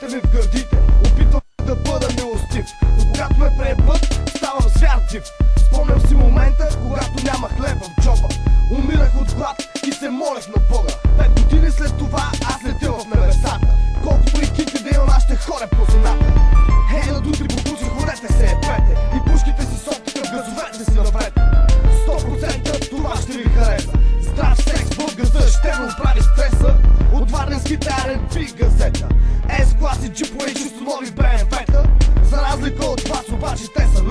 вижте ми в гърдите Опитвам да бъда милостив. Но когато ме пребът, ставам свярдив Спомням си момента, когато нямах хлеба в джоба. Умирах от глад и се молех на Бога. си е, джипове и чисто нови БМВ-та За разлика от вас обаче те са